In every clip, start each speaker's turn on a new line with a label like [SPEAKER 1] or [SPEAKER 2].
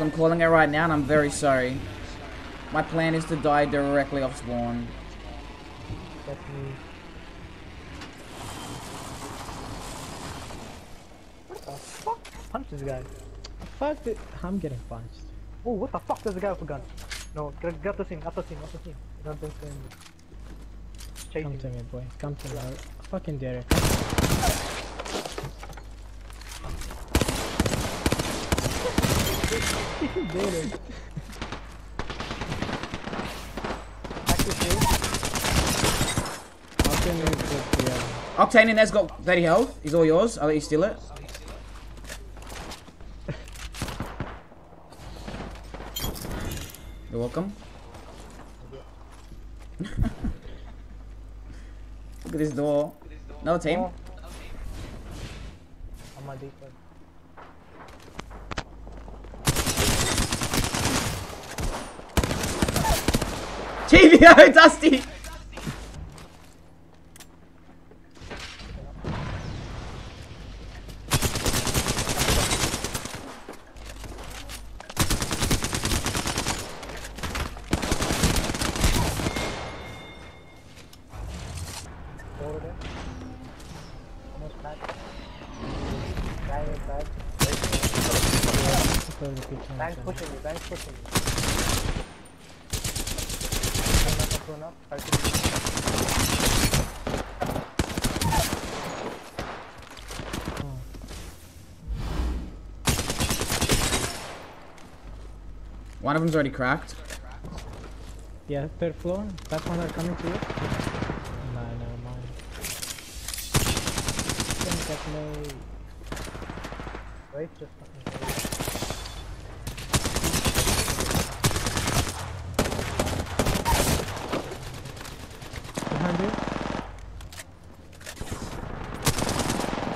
[SPEAKER 1] I'm calling it right now and I'm very sorry. My plan is to die directly off spawn.
[SPEAKER 2] What the fuck? Punch this guy.
[SPEAKER 3] Fuck it. I'm getting punched.
[SPEAKER 2] Oh, what the fuck? There's a guy with a gun. No, get, get the scene, get the scene, get the scene. Not this thing. Chasing
[SPEAKER 3] Come to me, boy. Come to me. I fucking dare it.
[SPEAKER 1] Octane in there's got 30 health. He's all yours. I'll let you steal it. You're welcome. Look at this door. No team.
[SPEAKER 2] On defense.
[SPEAKER 1] TVO Dusty!
[SPEAKER 2] Over there. Almost back. Guy is back.
[SPEAKER 3] throw the kitchen?
[SPEAKER 2] Bank's
[SPEAKER 3] outside?
[SPEAKER 2] pushing me, bank's pushing me. Oh, I'm not thrown up. Try to
[SPEAKER 1] One of them's already cracked.
[SPEAKER 3] Yeah, third floor. That one are coming to you. Nah, never mind. Don't get me.
[SPEAKER 2] Wait, just fucking wait.
[SPEAKER 3] Behind you.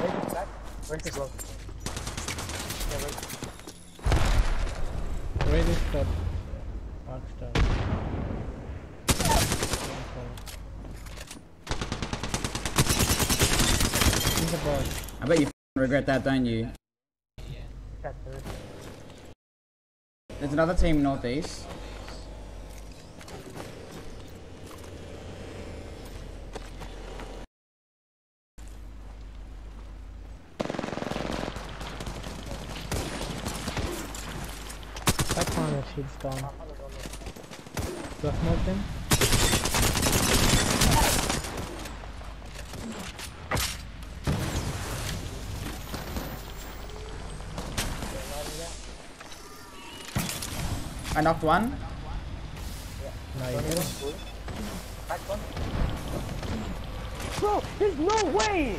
[SPEAKER 2] Wait, just back. Where's? Yeah, wait.
[SPEAKER 3] Where is the Rockstar? In the board.
[SPEAKER 1] I bet you regret that, don't you?
[SPEAKER 2] Cat, there is.
[SPEAKER 1] There's another team northeast.
[SPEAKER 3] That corner shield's down. Do I smoke them?
[SPEAKER 1] I knocked one.
[SPEAKER 3] No, you didn't.
[SPEAKER 2] Back one. Bro, there's no way!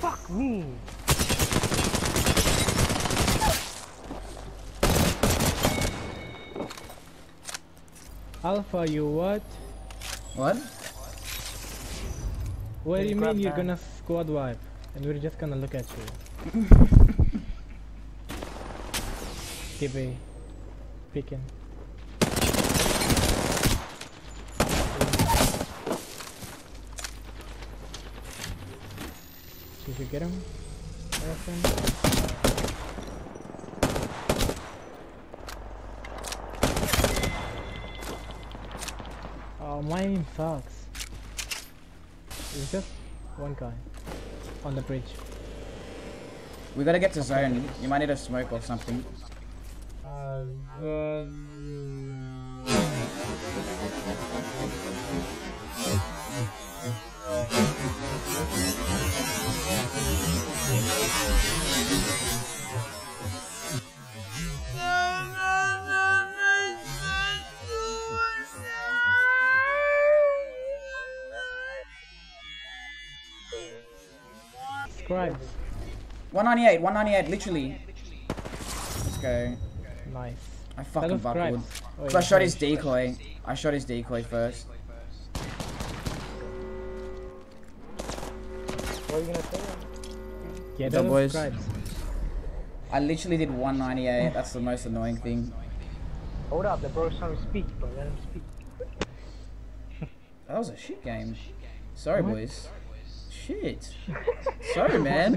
[SPEAKER 2] Fuck me!
[SPEAKER 3] Alpha, you what?
[SPEAKER 1] What?
[SPEAKER 3] What do you
[SPEAKER 2] grab
[SPEAKER 3] mean you're gonna squad wipe? And we're just gonna look at you. Gibby. Picking. Did you get him? Oh, my aim sucks. It's just one guy on the bridge.
[SPEAKER 1] We gotta get to zone. You might need a smoke or something.
[SPEAKER 3] Uh, Scribes.
[SPEAKER 1] 198, 198, literally. Let's go.
[SPEAKER 3] Nice.
[SPEAKER 1] I fucking buckled.
[SPEAKER 3] Oh,
[SPEAKER 1] So I shot his decoy. I shot his decoy first.
[SPEAKER 2] What are you gonna say?
[SPEAKER 3] Yeah,
[SPEAKER 1] up, boys? I literally did 198. That's the most annoying thing.
[SPEAKER 2] Hold up, the bro's trying to speak, bro. Let him speak.
[SPEAKER 1] That was a shit game. Sorry,
[SPEAKER 3] What?
[SPEAKER 1] boys. Shit. Sorry, man.